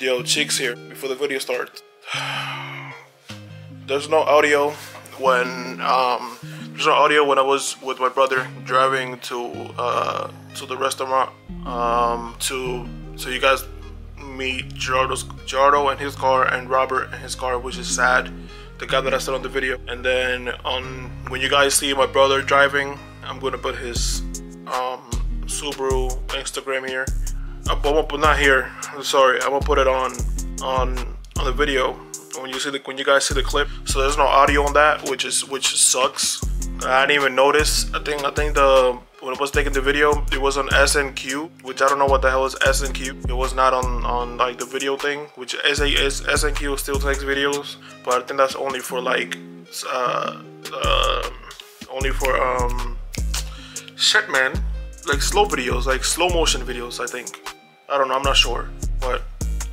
Yo, Cheeks here. Before the video starts, there's no audio when um, there's no audio when I was with my brother driving to uh, to the restaurant um, to so you guys meet Gerardo's Gerardo and his car and Robert and his car, which is sad. The guy that I said on the video, and then on when you guys see my brother driving, I'm gonna put his um, Subaru Instagram here. Uh, but but not here. I'm sorry. I'm gonna put it on on on the video when you see the when you guys see the clip. So there's no audio on that, which is which sucks. I didn't even notice. I think I think the when I was taking the video, it was on SNQ, which I don't know what the hell is SNQ. It was not on on like the video thing, which SAS SNQ still takes videos, but I think that's only for like uh, uh only for um shit man like slow videos, like slow motion videos. I think. I don't know. I'm not sure, but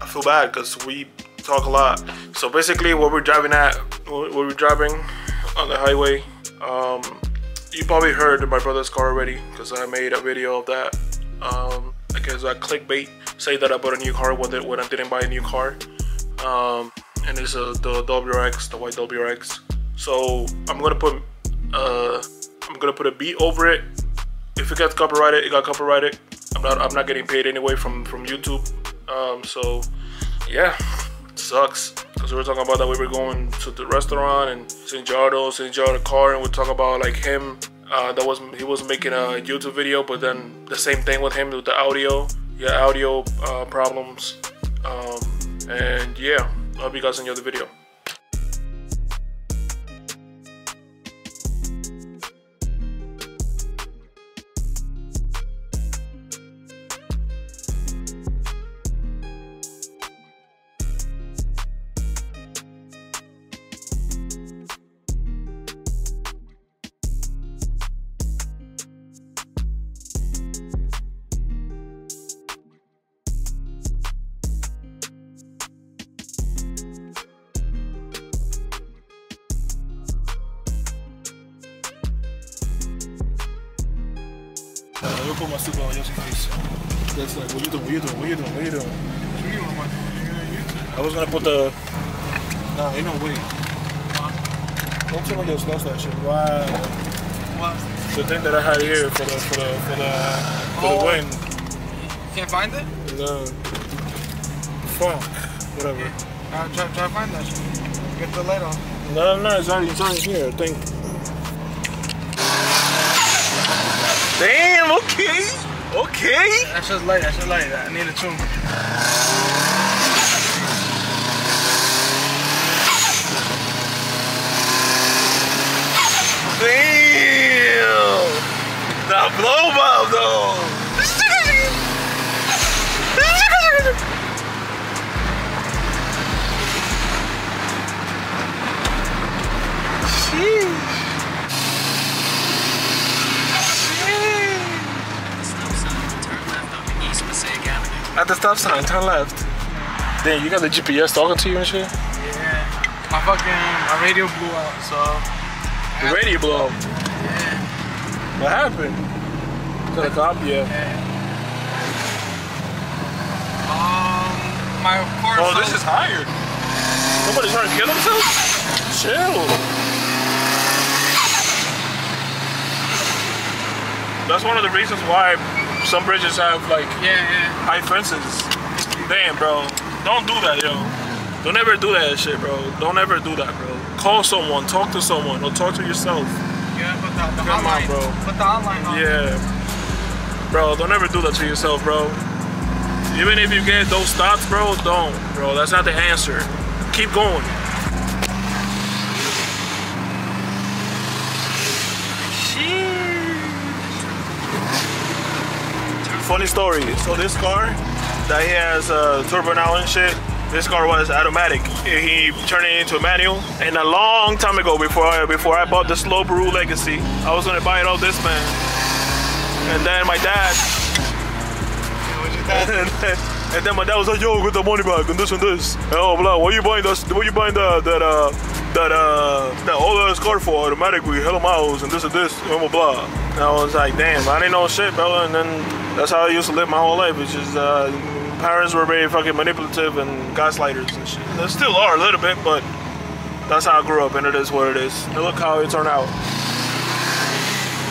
I feel bad because we talk a lot. So basically, what we're driving at, what we're driving on the highway. Um, you probably heard my brother's car already because I made a video of that. Um, I guess I clickbait say that I bought a new car when, when I didn't buy a new car. Um, and it's the WRX, the white WRX. So I'm gonna put uh, I'm gonna put a beat over it. If it gets copyrighted, it got copyrighted. I'm not I'm not getting paid anyway from from YouTube. Um, so yeah, sucks because we were talking about that we were going to the restaurant and St. Jardo, St. Jardo car, and we talk about like him. Uh, that was he was making a YouTube video, but then the same thing with him with the audio. Yeah, audio uh, problems. Um, and yeah, I hope you guys enjoy the video. Put my super on case. That's like, what you doing? What you doing? What you doing? What you doing? I was gonna put the. Nah, ain't no way. Don't tell me you lost that shit. Wow. What? The thing that I had here for the for the for the for Oh. the win. Can't find it? No. Fuck. Whatever. Uh, try, try to find that shit. Get the light on. No, no, it's already, it's already here. I think. Damn. Okay. Okay. That's just light. That's just light. I need a tune. Blow up though! At the stop sign, turn left. Damn, you got the GPS talking to you and shit? Yeah. My fucking my radio blew out, so. The radio blow. up. Yeah. What happened? To the cop? Yeah. yeah. Um, my car. Oh, this is higher. Somebody's trying to kill themselves? Chill. That's one of the reasons why some bridges have like Yeah, yeah. high fences. Damn, bro. Don't do that, yo. Don't ever do that shit, bro. Don't ever do that, bro. Call someone, talk to someone, or talk to yourself. Yeah, but the, the Come on, bro. Put the hotline on. Yeah. Bro, don't ever do that to yourself, bro. Even if you get those thoughts, bro, don't, bro. That's not the answer. Keep going. Funny story. So this car that he has uh, turbo now and shit. This car was automatic. He turned it into a manual. And a long time ago, before I, before I bought the Slow Subaru Legacy, I was gonna buy it off this man. And then my dad, and then, my dad was like, "Yo, get the money back and this and this." Oh, blah. What you buying this? What you buying that that uh that uh that ass car for automatically hella miles and this and this blah blah blah. And I was like, damn, I didn't know shit, bro. And then that's how I used to live my whole life. which is uh parents were very fucking manipulative and gaslighters and shit. They still are a little bit, but that's how I grew up, and it is what it is. And look how it turned out.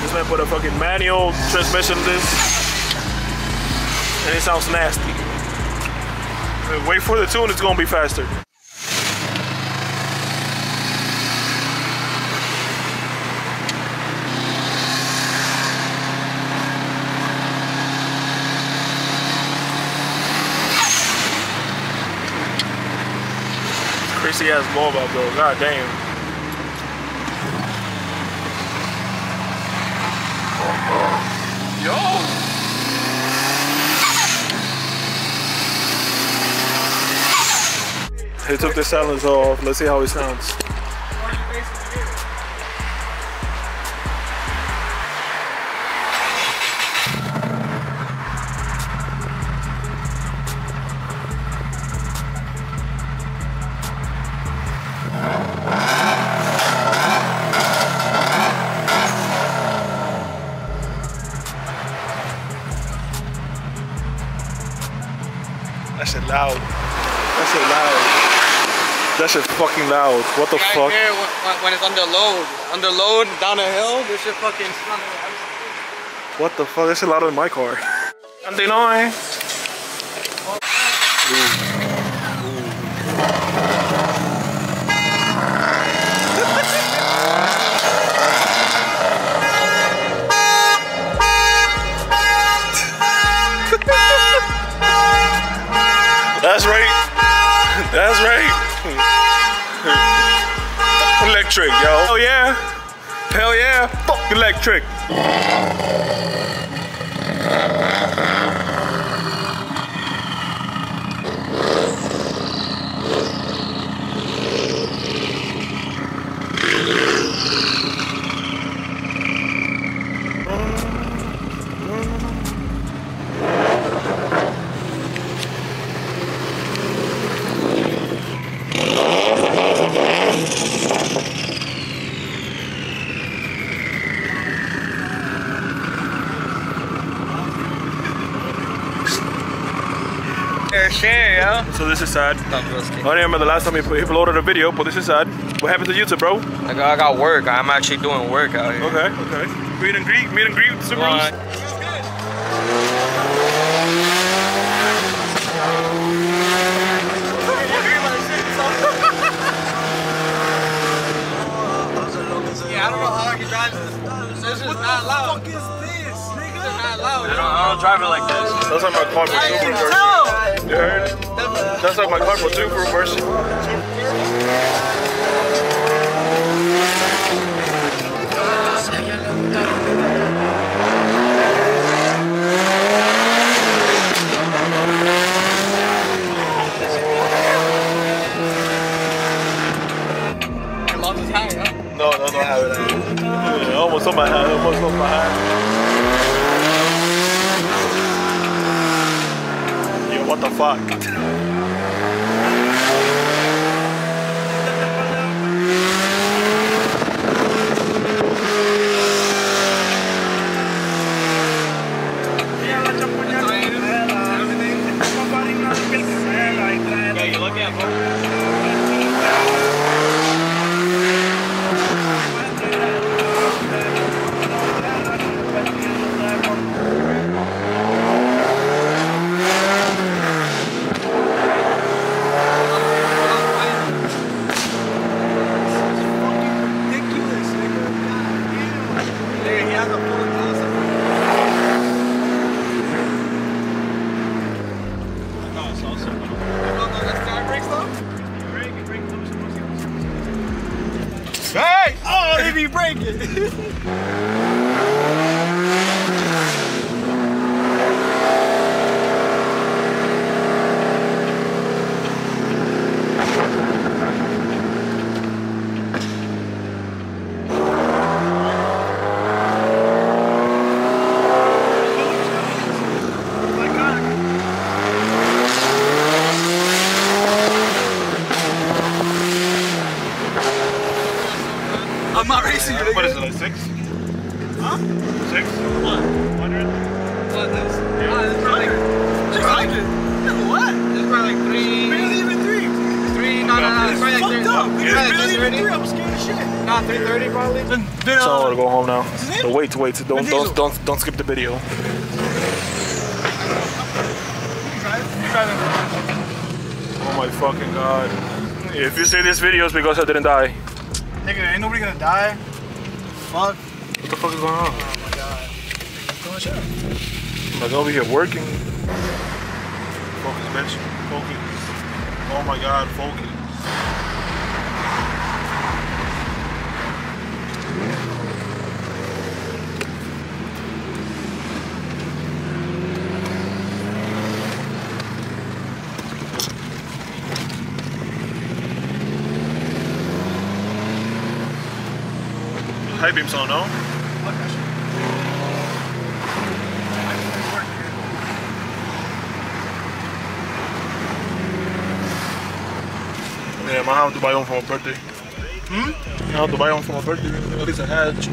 This man put a fucking manual transmission in this, and it sounds nasty. Wait for the tune, it's gonna be faster. Crazy ass blow up though, god damn. Yo! He took the silence off. Let's see how it sounds. shit loud. That's shit loud. That shit fucking loud. What the right fuck? Here, when it's under load, under load, down a hill, this shit fucking. What the fuck? That's shit louder in my car. 99. Electric, yo. Oh yeah. Hell yeah. Fuck electric. So this is sad. I'm just I kidding. don't remember the last time he he uploaded a video, but this is sad. What happened to YouTube, bro? I got, I got work. I'm actually doing work out here. Okay, okay. Meet and greet, meet and greet with Subarus. Right. Yeah, I don't know how he drives this. This is not loud. What the fuck is this, nigga? This is not loud. I don't, drive it like this. That's like my car for Subaru version. You heard? That's like my car for is high, huh? No, no, almost on my hand, almost on my hand. What the fuck? Yeah, you look at bro. Hey! Oh, they be breaking. I'm not racing you. What is it, like six? Huh? Six? What? 100? What this? Ah, this is like 600. up. Nigga, Yeah, it's barely even 3:30. three. I'm scared as shit. Not 3:30 probably. Then, then, So I uh, want to go home now. What's his? But wait, wait, don't don't don't don't skip the video. Oh my fucking god. If you see this video, it's because I didn't die. Nigga, ain't nobody gonna die. Fuck. What the fuck is going on? Oh my god. Go and shut up. I'm like over here working. Focus, bitch. Focus. Oh my god, focus. High beams on, no? Yeah, I have to buy one for my birthday. Hmm? I have to buy one for my birthday. At least a hatch.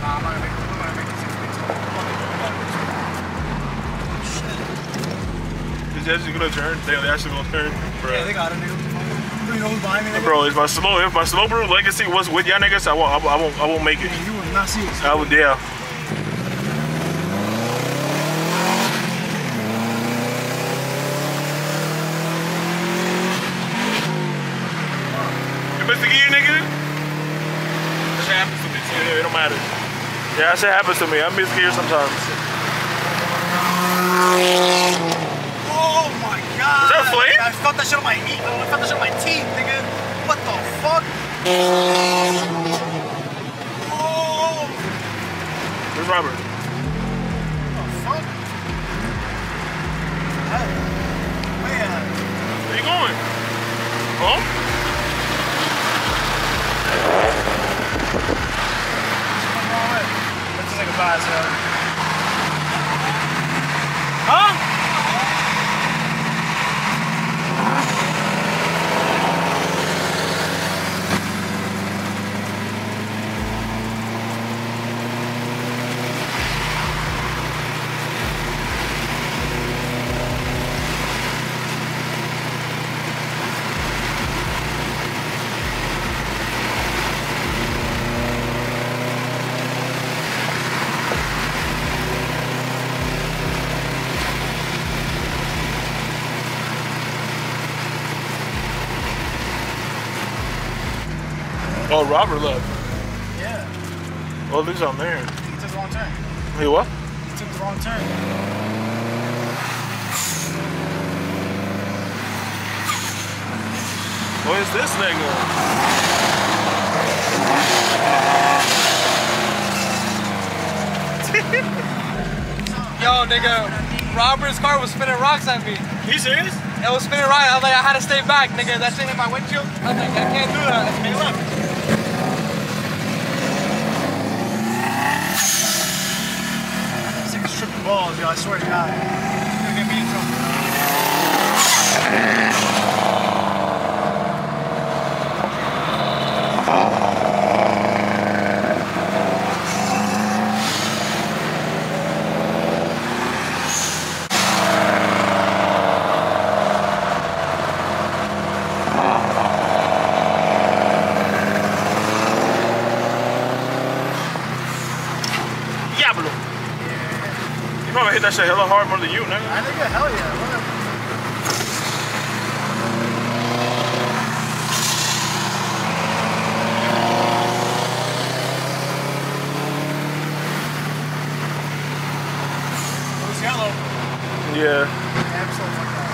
Nah, I'm not gonna make I'm not gonna make it six weeks. It actually gonna turn? They they actually gonna turn? Bro. Yeah, they got it, nigga. Do you know who's behind me, nigga? Bro, if my slow if my slow Subaru Legacy was with y'all niggas, I won't I won't, I won't, I won't make it. Yeah, you will not see us. I would yeah. You Mr. Gear nigga? That happens to me too. Yeah, it don't matter. Yeah, that shit happens to me. I miss gear sometimes. Is that a flame? I felt that shit on my knee. I felt that shit on my teeth, nigga. What the fuck? Oh! Where's Robert? What the fuck? Hey. Where you at? Where you going? Home? Come on, wait. Let's just take a pass, yo. Huh? Oh, Robert left. Yeah. Well, at least I'm there. He took the wrong turn. Hey, what? He took the wrong turn. What is this nigga? Yo, nigga, Robert's car was spinning rocks at me. You serious? It was spinning right. I was like, I had to stay back, nigga. That shit hit my windshield. I was like, I can't do that. Hey, look. Balls, yo. I swear to God. You're gonna get me in trouble. Diablo. You probably hit that shit hella hard more than you, nigga. I nigga, hell yeah. Whatever. Yellow. Yeah. Yeah, I'm still fucked out.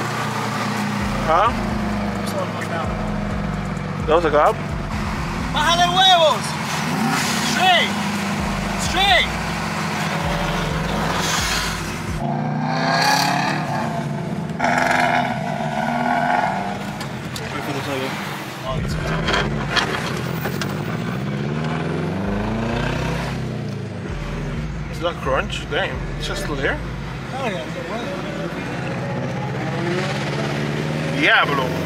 Huh? I'm still fucked out. That was a cop? ¡Bájale huevos! Straight! Straight! Wait for this nigga. Oh, this one's This that crunch? Damn, it's just still there. Oh yeah, it was. Diablo.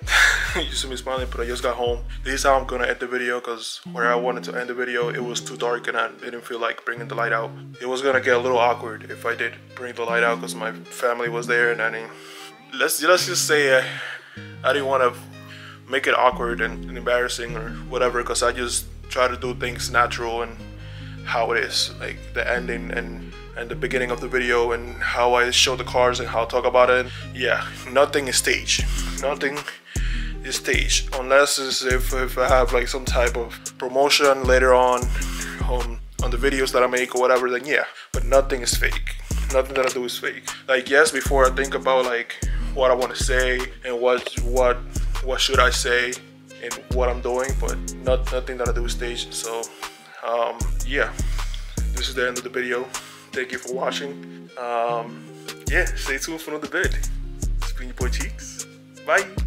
you see me smiling, but I just got home. This is how I'm gonna end the video because where I wanted to end the video, it was too dark and I didn't feel like bringing the light out. It was gonna get a little awkward if I did bring the light out because my family was there and I didn't. Let's let's just say I, I didn't want to make it awkward and, and embarrassing or whatever because I just try to do things natural and how it is, like the ending and and the beginning of the video and how I show the cars and how I talk about it. Yeah, nothing is staged. Nothing is staged unless if, if I have like some type of promotion later on um, on the videos that I make or whatever, then yeah. But nothing is fake. Nothing that I do is fake. Like yes, before I think about like what I want to say and what what what should I say and what I'm doing, but not nothing that I do is staged. So um, yeah, this is the end of the video. Thank you for watching. Um, yeah, stay tuned for another vid. It's been your boy Cheeks. Bye.